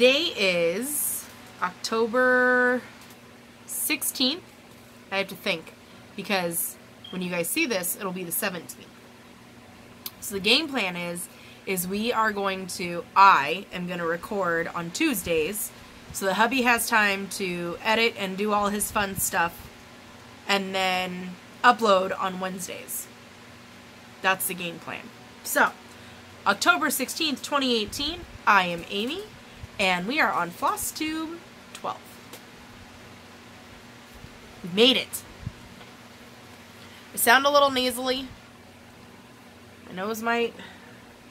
Today is October 16th. I have to think because when you guys see this, it'll be the 17th. So the game plan is is we are going to I am going to record on Tuesdays so the hubby has time to edit and do all his fun stuff and then upload on Wednesdays. That's the game plan. So, October 16th, 2018, I am Amy and we are on floss tube 12. We made it. I sound a little nasally. My nose might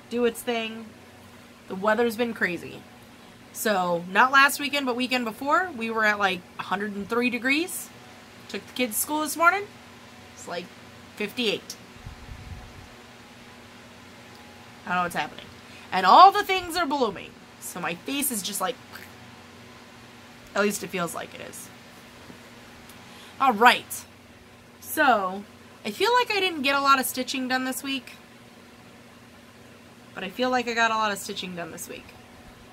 do its thing. The weather's been crazy. So, not last weekend, but weekend before, we were at like 103 degrees. Took the kids to school this morning. It's like 58. I don't know what's happening. And all the things are blooming. So my face is just like, at least it feels like it is. Alright. So, I feel like I didn't get a lot of stitching done this week. But I feel like I got a lot of stitching done this week.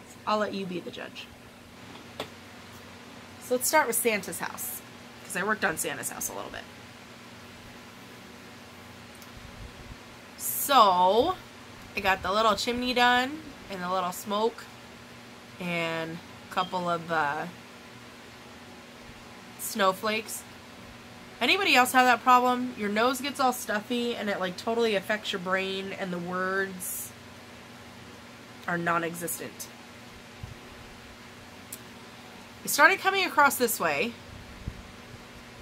So I'll let you be the judge. So let's start with Santa's house. Because I worked on Santa's house a little bit. So, I got the little chimney done and the little smoke and a couple of uh, snowflakes. Anybody else have that problem? Your nose gets all stuffy and it like totally affects your brain and the words are non-existent. I started coming across this way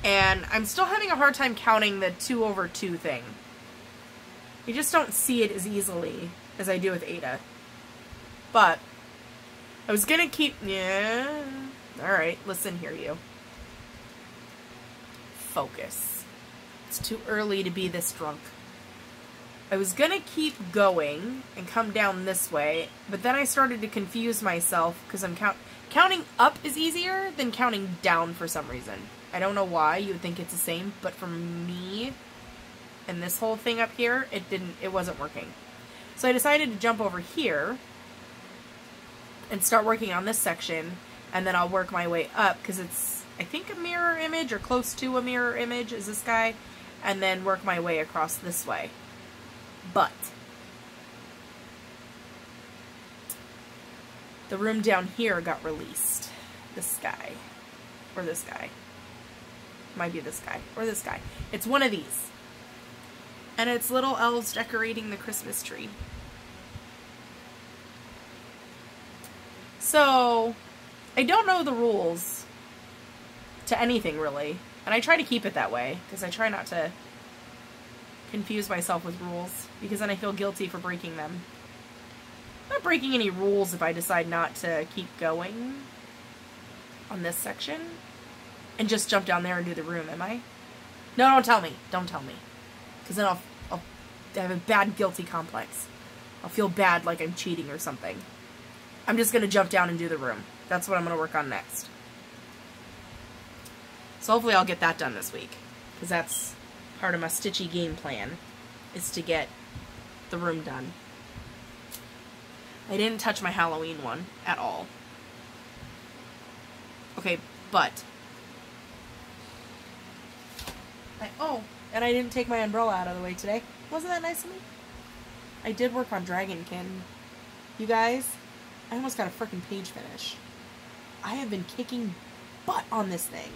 and I'm still having a hard time counting the 2 over 2 thing. You just don't see it as easily as I do with Aida. But I was gonna keep yeah. Alright, listen here you focus. It's too early to be this drunk. I was gonna keep going and come down this way, but then I started to confuse myself because I'm count counting up is easier than counting down for some reason. I don't know why. You would think it's the same, but for me and this whole thing up here, it didn't. It wasn't working. So I decided to jump over here and start working on this section, and then I'll work my way up because it's I think a mirror image or close to a mirror image is this guy and then work my way across this way. But the room down here got released. This guy. Or this guy. Might be this guy. Or this guy. It's one of these. And it's little elves decorating the Christmas tree. So, I don't know the rules to anything really. And I try to keep it that way because I try not to confuse myself with rules because then I feel guilty for breaking them. I'm not breaking any rules if I decide not to keep going on this section and just jump down there and do the room, am I? No, don't tell me. Don't tell me. Because then I'll, I'll have a bad guilty complex. I'll feel bad like I'm cheating or something. I'm just going to jump down and do the room. That's what I'm going to work on next. So hopefully I'll get that done this week. Because that's part of my Stitchy game plan. Is to get the room done. I didn't touch my Halloween one at all. Okay, but... I, oh, and I didn't take my umbrella out of the way today. Wasn't that nice of me? I did work on Dragonkin. You guys, I almost got a freaking page finish. I have been kicking butt on this thing.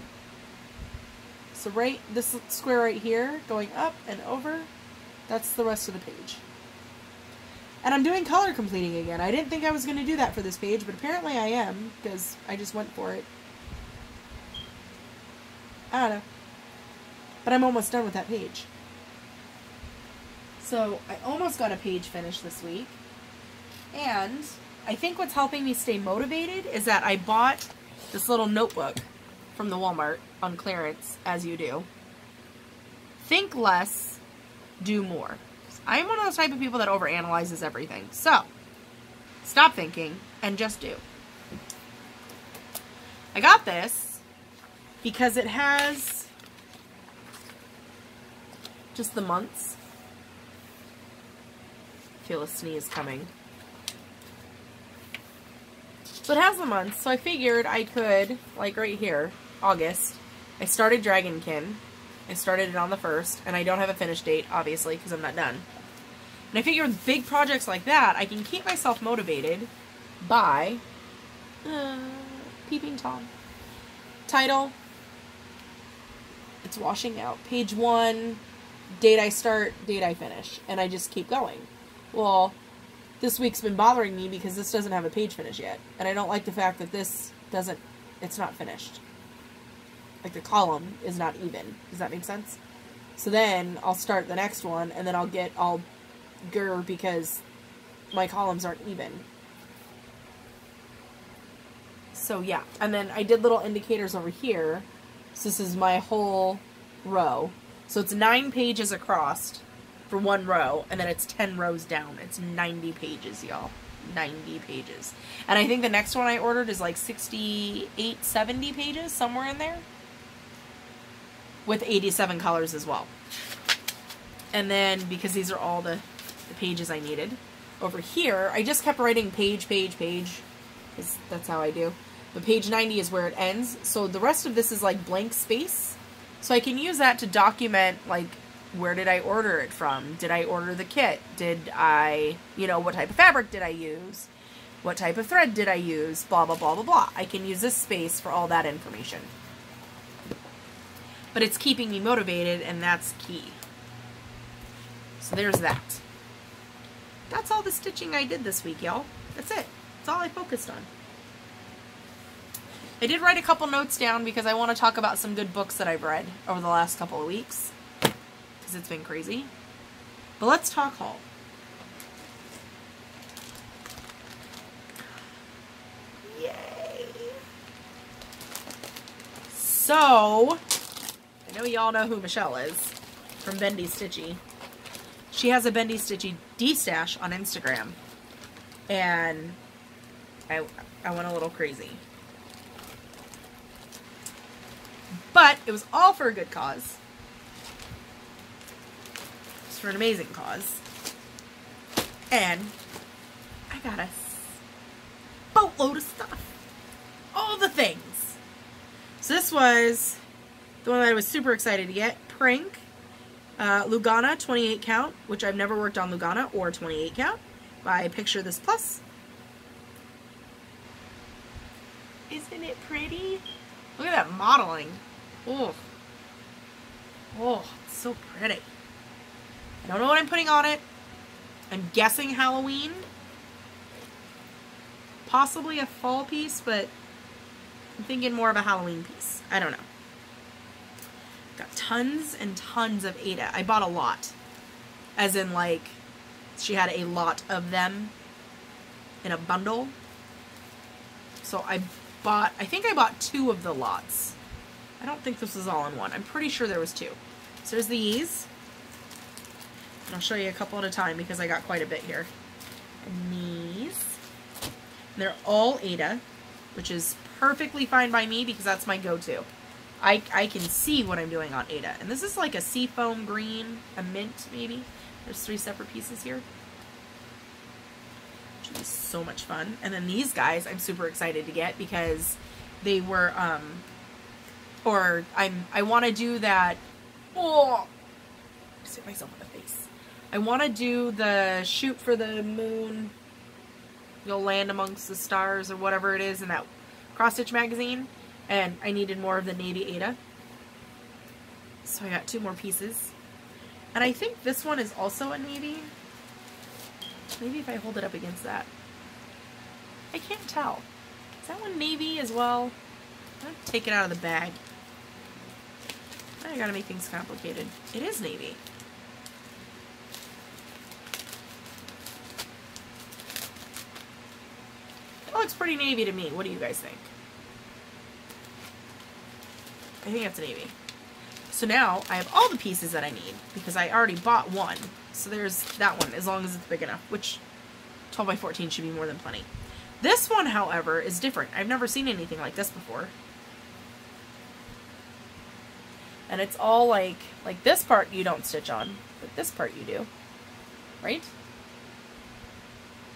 So right, this square right here, going up and over, that's the rest of the page. And I'm doing color completing again. I didn't think I was going to do that for this page, but apparently I am, because I just went for it. I don't know. But I'm almost done with that page. So I almost got a page finished this week. And I think what's helping me stay motivated is that I bought this little notebook from the Walmart on clearance, as you do. Think less, do more. I'm one of those type of people that overanalyzes everything. So, stop thinking and just do. I got this because it has just the months. Feel a sneeze coming. So it has the months, so I figured I could, like right here, August, I started Dragonkin. I started it on the 1st, and I don't have a finish date, obviously, because I'm not done. And I figure with big projects like that, I can keep myself motivated by uh, Peeping Tom. Title, it's washing out. Page one, date I start, date I finish. And I just keep going. Well, this week's been bothering me because this doesn't have a page finish yet. And I don't like the fact that this doesn't, it's not finished. Like the column is not even. Does that make sense? So then I'll start the next one and then I'll get all grr because my columns aren't even. So yeah, and then I did little indicators over here. So this is my whole row. So it's nine pages across for one row, and then it's 10 rows down. It's 90 pages, y'all. 90 pages. And I think the next one I ordered is like 68, 70 pages, somewhere in there. With 87 colors as well. And then, because these are all the, the pages I needed, over here, I just kept writing page, page, page. Because that's how I do. But page 90 is where it ends. So the rest of this is like blank space. So I can use that to document like where did I order it from? Did I order the kit? Did I, you know, what type of fabric did I use? What type of thread did I use? Blah, blah, blah, blah, blah. I can use this space for all that information. But it's keeping me motivated, and that's key. So there's that. That's all the stitching I did this week, y'all. That's it. That's all I focused on. I did write a couple notes down because I want to talk about some good books that I've read over the last couple of weeks. Because it's been crazy. But let's talk haul. Yay! So, I know y'all know who Michelle is from Bendy Stitchy. She has a Bendy Stitchy D-stash on Instagram. And I, I went a little crazy. But it was all for a good cause. For an amazing cause. And I got a boatload of stuff. All the things. So this was the one that I was super excited to get. Prink. Uh, Lugana 28 count, which I've never worked on Lugana or 28 count by Picture This Plus. Isn't it pretty? Look at that modeling. Oh. Oh, so pretty. Don't know what I'm putting on it. I'm guessing Halloween. Possibly a fall piece, but I'm thinking more of a Halloween piece. I don't know. Got tons and tons of Aida. I bought a lot. As in, like, she had a lot of them in a bundle. So I bought, I think I bought two of the lots. I don't think this was all in one. I'm pretty sure there was two. So there's these. I'll show you a couple at a time because I got quite a bit here. And these, they're all Aida, which is perfectly fine by me because that's my go-to. I, I can see what I'm doing on Aida. And this is like a seafoam green, a mint maybe. There's three separate pieces here. Which is so much fun. And then these guys I'm super excited to get because they were um, or I'm I want to do that. Oh, hit myself in the face. I want to do the shoot for the moon. You'll land amongst the stars or whatever it is in that cross stitch magazine, and I needed more of the navy Aida. So I got two more pieces. And I think this one is also a navy. Maybe if I hold it up against that. I can't tell. Is that one navy as well? I'll take it out of the bag. I gotta make things complicated. It is navy. Oh, looks pretty navy to me. What do you guys think? I think it's navy. So now I have all the pieces that I need because I already bought one. So there's that one as long as it's big enough, which 12 by 14 should be more than plenty. This one, however, is different. I've never seen anything like this before. And it's all like, like this part you don't stitch on, but this part you do. Right?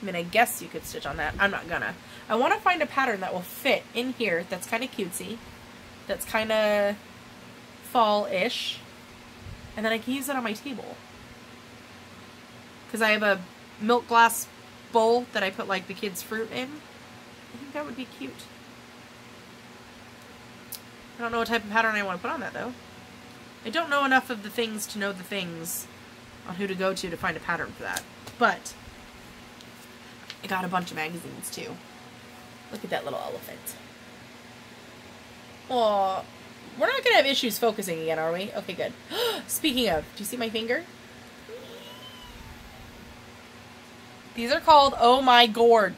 I mean, I guess you could stitch on that. I'm not gonna. I want to find a pattern that will fit in here that's kind of cutesy, that's kind of fall-ish, and then I can use it on my table. Because I have a milk glass bowl that I put like the kids' fruit in. I think that would be cute. I don't know what type of pattern I want to put on that though. I don't know enough of the things to know the things on who to go to to find a pattern for that. But I got a bunch of magazines too. Look at that little elephant. Oh, we're not gonna have issues focusing again, are we? Okay, good. Speaking of, do you see my finger? These are called Oh My Gourd.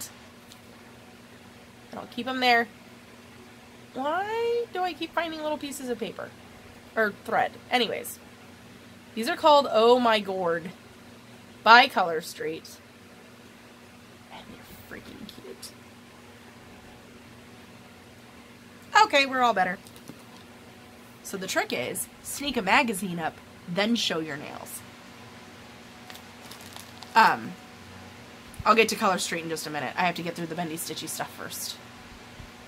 And I'll keep them there. Why do I keep finding little pieces of paper? Or thread. Anyways. These are called Oh My Gourd by Color Street. And they're freaking cute. Okay, we're all better. So the trick is, sneak a magazine up, then show your nails. Um, I'll get to Color Street in just a minute. I have to get through the bendy stitchy stuff first.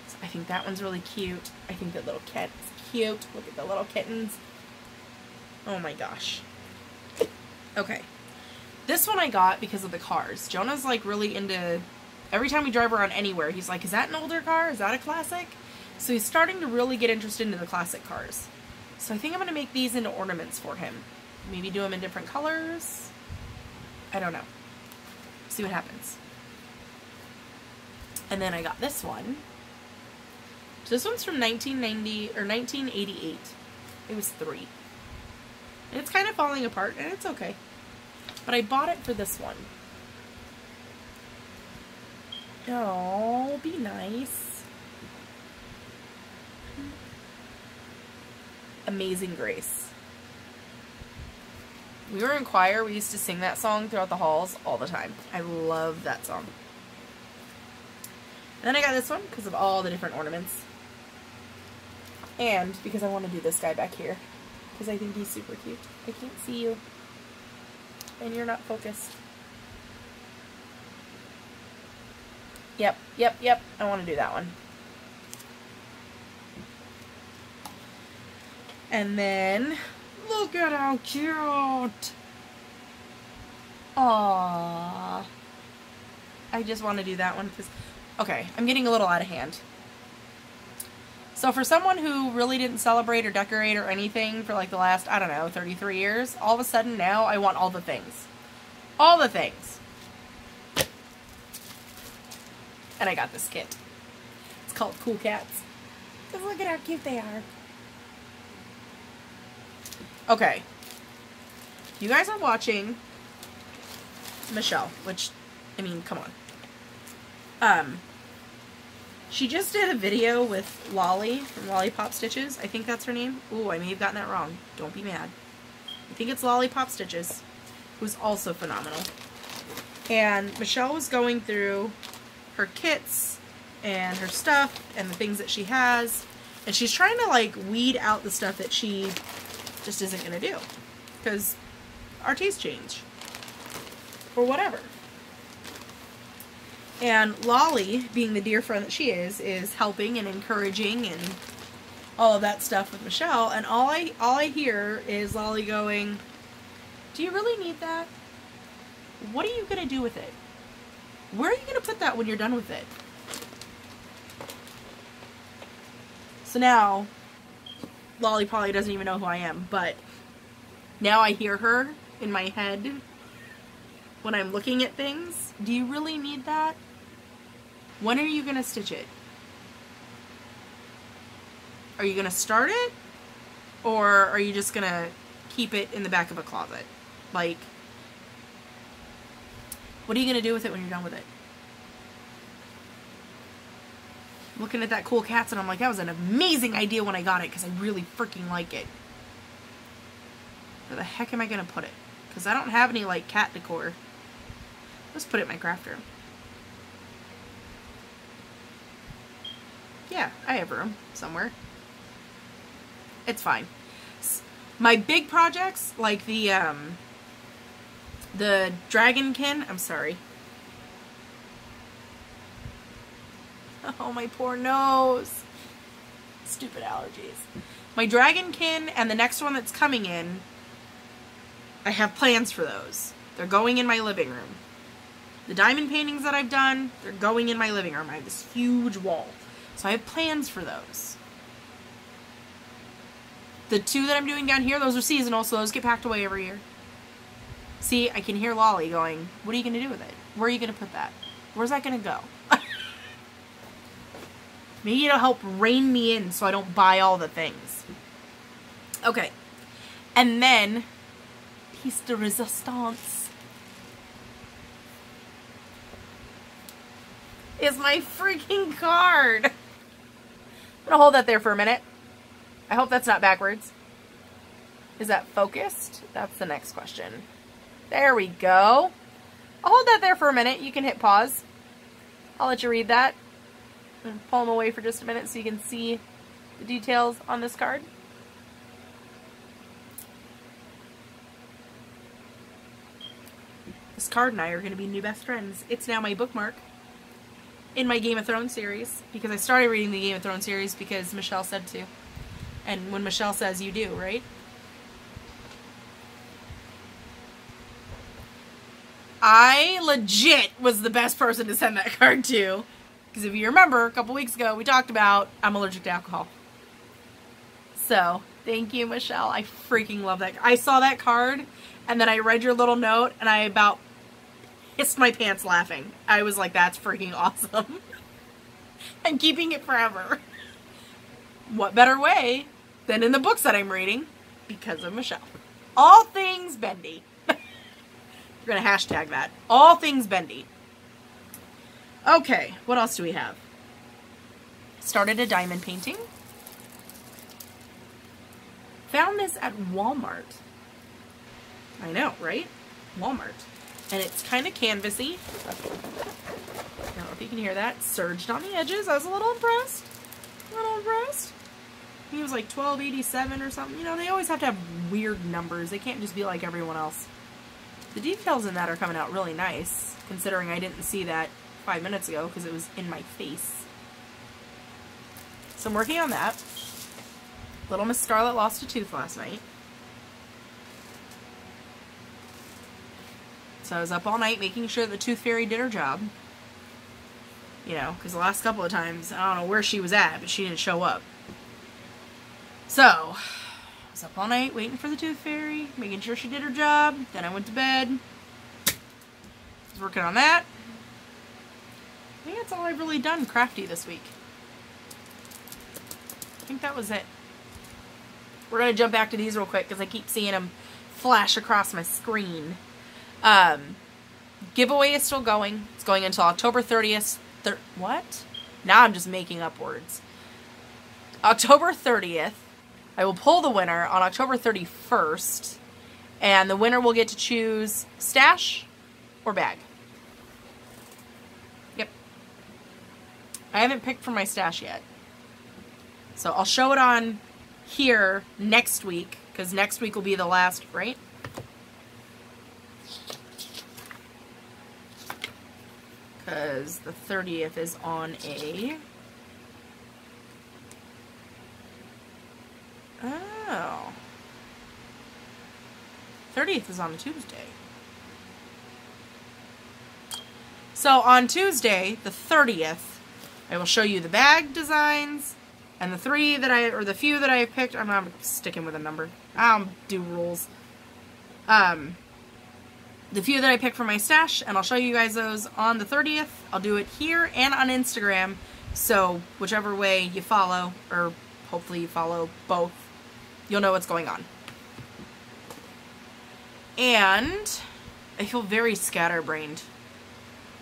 So I think that one's really cute. I think that little cat's cute. Look at the little kittens. Oh my gosh. Okay. This one I got because of the cars. Jonah's like really into, every time we drive around anywhere, he's like, is that an older car? Is that a classic? So he's starting to really get interested in the classic cars. So I think I'm going to make these into ornaments for him. Maybe do them in different colors. I don't know. See what happens. And then I got this one. So this one's from 1990 or 1988. It was three. And it's kind of falling apart, and it's okay. But I bought it for this one. Oh, be nice. Amazing Grace. We were in choir, we used to sing that song throughout the halls all the time. I love that song. And then I got this one because of all the different ornaments. And because I want to do this guy back here. Because I think he's super cute. I can't see you. And you're not focused. Yep, yep, yep. I want to do that one. And then, look at how cute. Aww. I just want to do that one because, okay, I'm getting a little out of hand. So for someone who really didn't celebrate or decorate or anything for like the last, I don't know, 33 years, all of a sudden now I want all the things. All the things. And I got this kit. It's called Cool Cats. Because look at how cute they are. Okay. You guys are watching Michelle, which, I mean, come on. Um, she just did a video with Lolly from Lollipop Stitches. I think that's her name. Ooh, I may have gotten that wrong. Don't be mad. I think it's Lollipop Stitches, who's also phenomenal. And Michelle was going through her kits and her stuff and the things that she has. And she's trying to, like, weed out the stuff that she just isn't going to do. Because our tastes change. Or whatever. And Lolly, being the dear friend that she is, is helping and encouraging and all of that stuff with Michelle. And all I all I hear is Lolly going, "Do you really need that? What are you gonna do with it? Where are you gonna put that when you're done with it?" So now, Lolly probably doesn't even know who I am, but now I hear her in my head when I'm looking at things. Do you really need that? When are you going to stitch it? Are you going to start it? Or are you just going to keep it in the back of a closet? Like, what are you going to do with it when you're done with it? Looking at that cool cats and I'm like, that was an amazing idea when I got it because I really freaking like it. Where the heck am I going to put it? Because I don't have any, like, cat decor. Let's put it in my craft room. Yeah, I have room somewhere. It's fine. My big projects, like the, um, the Dragonkin, I'm sorry. Oh, my poor nose. Stupid allergies. My Dragonkin and the next one that's coming in, I have plans for those. They're going in my living room. The diamond paintings that I've done, they're going in my living room. I have this huge wall. So I have plans for those. The two that I'm doing down here, those are seasonal, so those get packed away every year. See, I can hear Lolly going, what are you going to do with it? Where are you going to put that? Where's that going to go? Maybe it'll help rein me in so I don't buy all the things. Okay. And then, piece de resistance is my freaking card. I'm gonna hold that there for a minute. I hope that's not backwards. Is that focused? That's the next question. There we go. I'll hold that there for a minute. You can hit pause. I'll let you read that. And pull them away for just a minute so you can see the details on this card. This card and I are going to be new best friends. It's now my bookmark in my Game of Thrones series because I started reading the Game of Thrones series because Michelle said to. And when Michelle says, you do, right? I legit was the best person to send that card to. Because if you remember, a couple weeks ago, we talked about I'm allergic to alcohol. So, thank you, Michelle. I freaking love that. I saw that card, and then I read your little note, and I about pissed my pants laughing. I was like, that's freaking awesome. I'm keeping it forever. What better way than in the books that I'm reading because of Michelle. All things bendy. We're going to hashtag that. All things bendy. Okay, what else do we have? Started a diamond painting. Found this at Walmart. I know, right? Walmart. And it's kind of canvasy. I don't know if you can hear that. Surged on the edges. I was a little impressed. A little impressed. He was like 1287 or something. You know, they always have to have weird numbers. They can't just be like everyone else. The details in that are coming out really nice, considering I didn't see that five minutes ago because it was in my face. So I'm working on that. Little Miss Scarlet lost a tooth last night. So I was up all night making sure the Tooth Fairy did her job. You know, because the last couple of times, I don't know where she was at, but she didn't show up. So, I was up all night waiting for the Tooth Fairy, making sure she did her job. Then I went to bed. I was working on that. I think that's all I've really done crafty this week. I think that was it. We're going to jump back to these real quick because I keep seeing them flash across my screen. Um, giveaway is still going. It's going until October 30th. Thir what? Now I'm just making up words. October 30th. I will pull the winner on October 31st. And the winner will get to choose stash or bag. I haven't picked for my stash yet. So I'll show it on here next week. Because next week will be the last, right? because the 30th is on a... Oh. 30th is on a Tuesday. So on Tuesday, the 30th, I will show you the bag designs and the three that I, or the few that I have picked. I'm not sticking with a number. I don't do rules. Um, the few that I picked for my stash, and I'll show you guys those on the 30th. I'll do it here and on Instagram, so whichever way you follow, or hopefully you follow both, you'll know what's going on. And I feel very scatterbrained.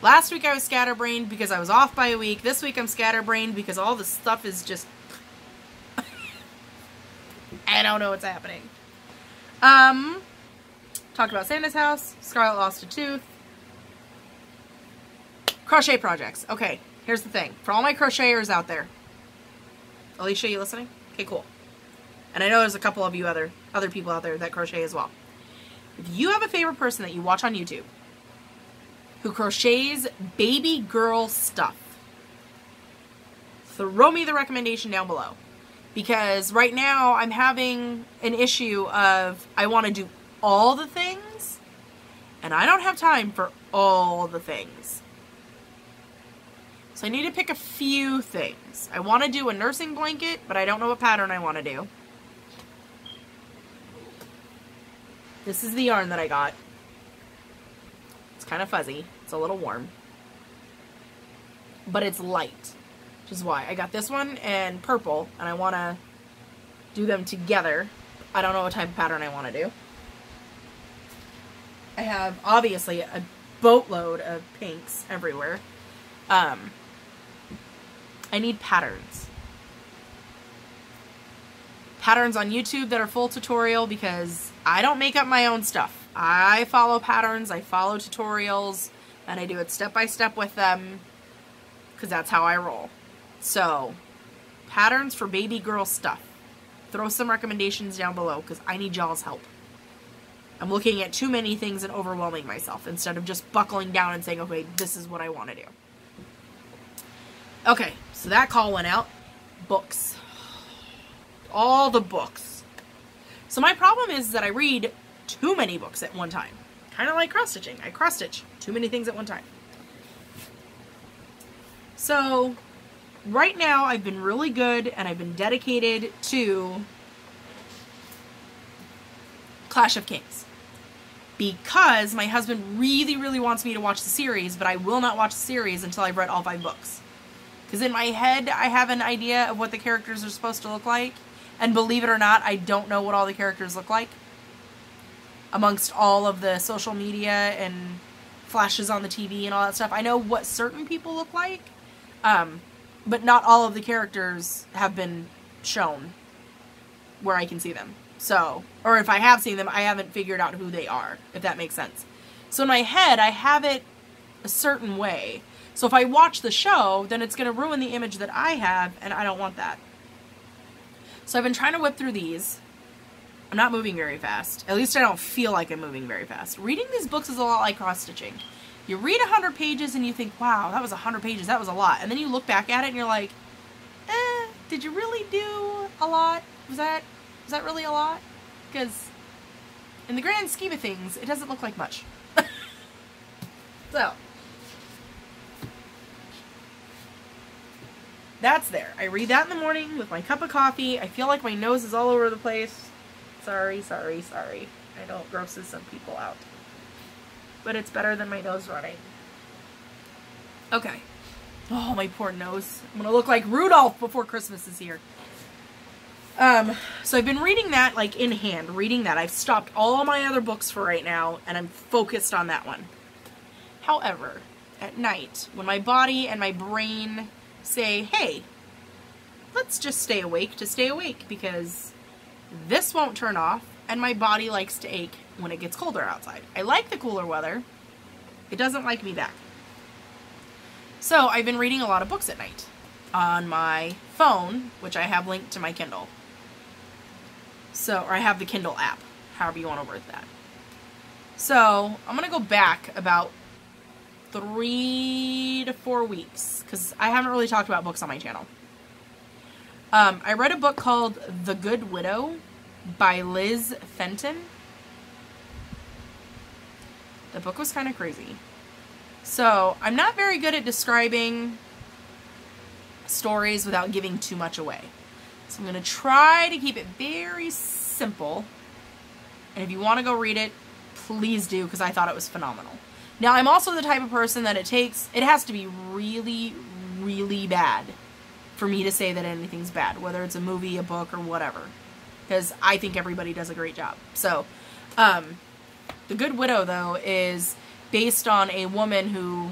Last week I was scatterbrained because I was off by a week. This week I'm scatterbrained because all the stuff is just... I don't know what's happening. Um, Talked about Santa's house. Scarlet lost a tooth. Crochet projects. Okay, here's the thing. For all my crocheters out there. Alicia, you listening? Okay, cool. And I know there's a couple of you other other people out there that crochet as well. If you have a favorite person that you watch on YouTube who crochets baby girl stuff, throw me the recommendation down below. Because right now I'm having an issue of I want to do all the things, and I don't have time for all the things. So I need to pick a few things. I want to do a nursing blanket, but I don't know what pattern I want to do. This is the yarn that I got. It's kind of fuzzy. It's a little warm. But it's light, which is why. I got this one and purple, and I want to do them together. I don't know what type of pattern I want to do. I have, obviously, a boatload of pinks everywhere. Um, I need patterns patterns on YouTube that are full tutorial because I don't make up my own stuff. I follow patterns, I follow tutorials, and I do it step by step with them because that's how I roll. So, patterns for baby girl stuff. Throw some recommendations down below because I need y'all's help. I'm looking at too many things and overwhelming myself instead of just buckling down and saying, okay, this is what I want to do. Okay, so that call went out. Books all the books. So my problem is that I read too many books at one time. Kind of like cross-stitching. I cross-stitch too many things at one time. So right now I've been really good and I've been dedicated to Clash of Kings. Because my husband really, really wants me to watch the series, but I will not watch the series until I've read all five books. Because in my head, I have an idea of what the characters are supposed to look like, and believe it or not, I don't know what all the characters look like. Amongst all of the social media and flashes on the TV and all that stuff, I know what certain people look like, um, but not all of the characters have been shown where I can see them. So, or if I have seen them, I haven't figured out who they are, if that makes sense. So in my head, I have it a certain way. So if I watch the show, then it's going to ruin the image that I have, and I don't want that. So I've been trying to whip through these. I'm not moving very fast. At least I don't feel like I'm moving very fast. Reading these books is a lot like cross-stitching. You read 100 pages and you think, wow, that was 100 pages, that was a lot. And then you look back at it and you're like, eh, did you really do a lot? Was that, was that really a lot? Because in the grand scheme of things, it doesn't look like much. so, That's there. I read that in the morning with my cup of coffee. I feel like my nose is all over the place. Sorry, sorry, sorry. I know it grosses some people out. But it's better than my nose running. Okay. Oh, my poor nose. I'm going to look like Rudolph before Christmas is here. Um, so I've been reading that, like, in hand. Reading that. I've stopped all my other books for right now, and I'm focused on that one. However, at night, when my body and my brain say, hey, let's just stay awake to stay awake because this won't turn off and my body likes to ache when it gets colder outside. I like the cooler weather. It doesn't like me back. So I've been reading a lot of books at night on my phone, which I have linked to my Kindle. So, or I have the Kindle app, however you want to word that. So, I'm going to go back about three to four weeks because I haven't really talked about books on my channel. Um, I read a book called The Good Widow by Liz Fenton. The book was kind of crazy. So, I'm not very good at describing stories without giving too much away. So I'm going to try to keep it very simple. And if you want to go read it, please do because I thought it was phenomenal. Now, I'm also the type of person that it takes, it has to be really, really bad for me to say that anything's bad, whether it's a movie, a book, or whatever. Because I think everybody does a great job. So, um, The Good Widow, though, is based on a woman who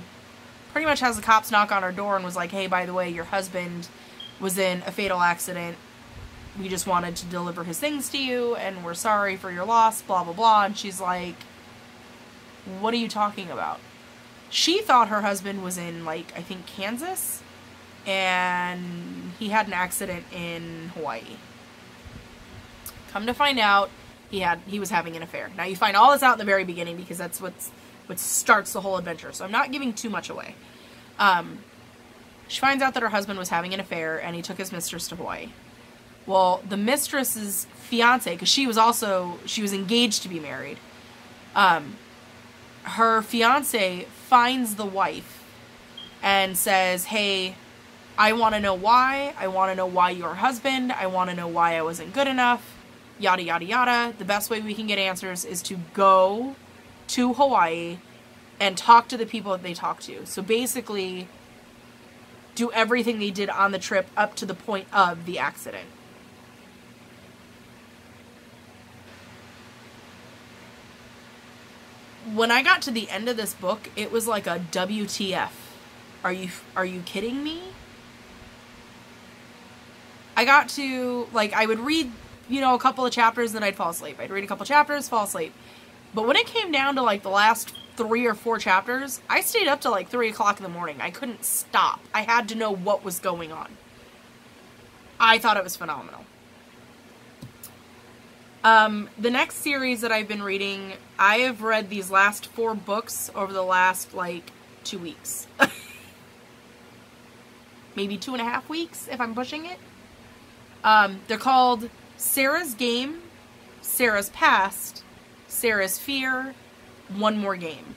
pretty much has the cops knock on her door and was like, hey, by the way, your husband was in a fatal accident. We just wanted to deliver his things to you, and we're sorry for your loss, blah, blah, blah. And she's like, what are you talking about? She thought her husband was in, like, I think Kansas, and he had an accident in Hawaii. Come to find out, he had he was having an affair. Now you find all this out in the very beginning because that's what's what starts the whole adventure. So I'm not giving too much away. Um, She finds out that her husband was having an affair and he took his mistress to Hawaii. Well, the mistress's fiance, because she was also she was engaged to be married. Um, her fiance finds the wife and says, "Hey, I want to know why. I want to know why your husband. I want to know why I wasn't good enough. Yada yada yada. The best way we can get answers is to go to Hawaii and talk to the people that they talk to. So basically, do everything they did on the trip up to the point of the accident. When I got to the end of this book, it was like a WTF. Are you are you kidding me? I got to like I would read, you know, a couple of chapters then I'd fall asleep. I'd read a couple chapters, fall asleep. But when it came down to like the last three or four chapters, I stayed up till like three o'clock in the morning. I couldn't stop. I had to know what was going on. I thought it was phenomenal. Um, the next series that I've been reading, I have read these last four books over the last like two weeks. Maybe two and a half weeks if I'm pushing it. Um, they're called Sarah's Game, Sarah's Past, Sarah's Fear, One More Game.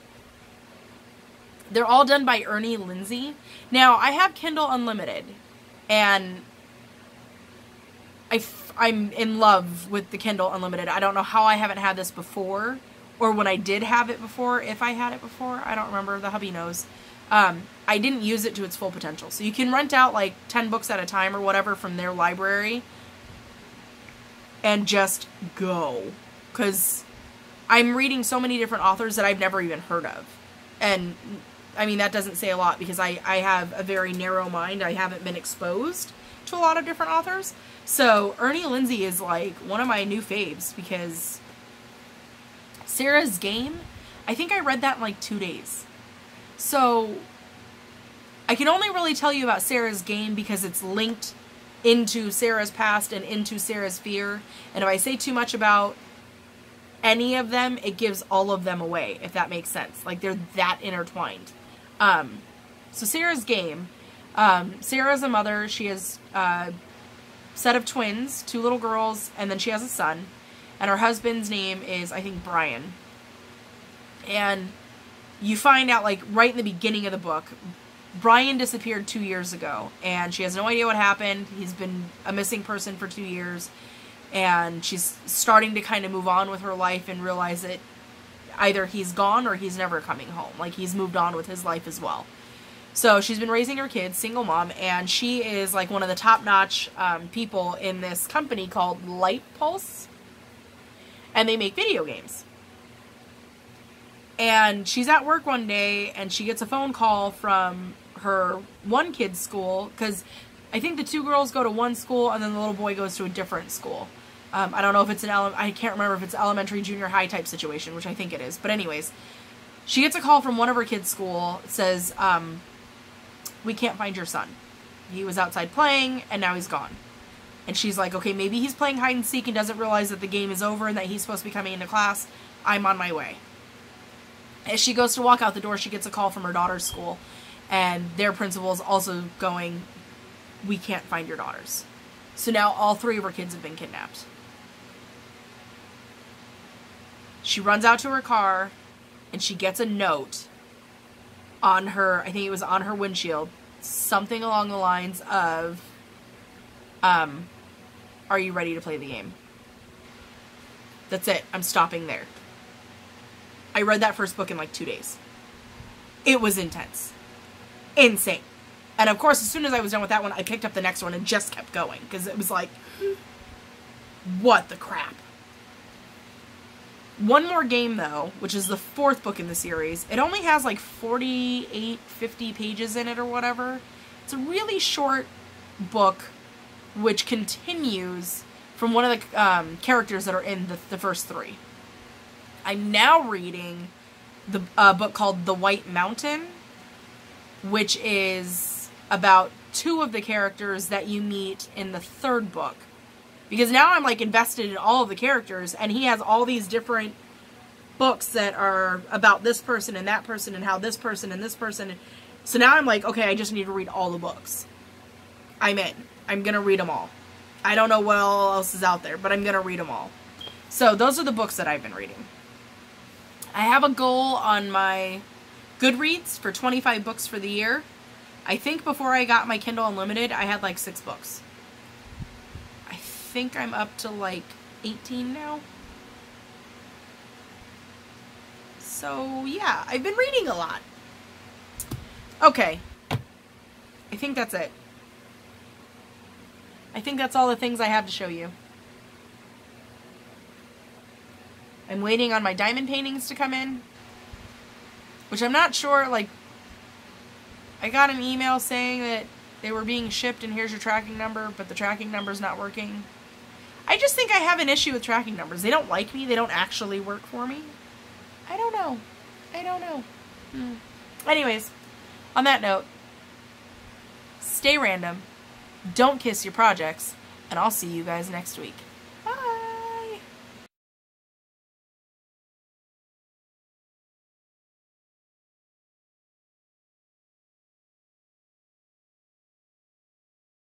They're all done by Ernie Lindsey. Now, I have Kindle Unlimited, and I f- I'm in love with the Kindle Unlimited. I don't know how I haven't had this before, or when I did have it before, if I had it before. I don't remember. The hubby knows. Um, I didn't use it to its full potential. So you can rent out like 10 books at a time or whatever from their library and just go. Because I'm reading so many different authors that I've never even heard of. And I mean, that doesn't say a lot because I, I have a very narrow mind. I haven't been exposed to a lot of different authors. So Ernie Lindsey is like one of my new faves because Sarah's Game, I think I read that in like two days. So I can only really tell you about Sarah's game because it's linked into Sarah's past and into Sarah's fear. And if I say too much about any of them, it gives all of them away, if that makes sense. Like they're that intertwined. Um, so Sarah's game. Um, Sarah's a mother. She has a set of twins, two little girls, and then she has a son. And her husband's name is, I think, Brian. And you find out, like, right in the beginning of the book, Brian disappeared two years ago, and she has no idea what happened. He's been a missing person for two years, and she's starting to kind of move on with her life and realize that either he's gone or he's never coming home. Like, he's moved on with his life as well. So she's been raising her kids, single mom, and she is like one of the top notch um, people in this company called Light Pulse, and they make video games. And she's at work one day and she gets a phone call from her one kid's school because I think the two girls go to one school and then the little boy goes to a different school. Um, I don't know if it's an ele- I can't remember if it's elementary, junior high type situation, which I think it is. But anyways, she gets a call from one of her kids' school. Says, um, "We can't find your son. He was outside playing and now he's gone." And she's like, "Okay, maybe he's playing hide and seek and doesn't realize that the game is over and that he's supposed to be coming into class. I'm on my way." As she goes to walk out the door, she gets a call from her daughter's school and their principal is also going, We can't find your daughters. So now all three of her kids have been kidnapped. She runs out to her car and she gets a note on her, I think it was on her windshield, something along the lines of, um, Are you ready to play the game? That's it. I'm stopping there. I read that first book in like two days. It was intense insane. And of course, as soon as I was done with that one, I picked up the next one and just kept going because it was like, what the crap. One more game, though, which is the fourth book in the series. It only has like 48, 50 pages in it or whatever. It's a really short book which continues from one of the um, characters that are in the, the first three. I'm now reading the uh, book called The White Mountain which is about two of the characters that you meet in the third book. Because now I'm like invested in all of the characters, and he has all these different books that are about this person and that person and how this person and this person So now I'm like, okay, I just need to read all the books. I'm in. I'm going to read them all. I don't know what else is out there, but I'm going to read them all. So those are the books that I've been reading. I have a goal on my Goodreads for 25 books for the year. I think before I got my Kindle Unlimited, I had like six books. I think I'm up to like 18 now. So yeah, I've been reading a lot. Okay. I think that's it. I think that's all the things I have to show you. I'm waiting on my diamond paintings to come in. Which I'm not sure, like, I got an email saying that they were being shipped and here's your tracking number, but the tracking number's not working. I just think I have an issue with tracking numbers. They don't like me. They don't actually work for me. I don't know. I don't know. Hmm. Anyways, on that note, stay random, don't kiss your projects, and I'll see you guys next week.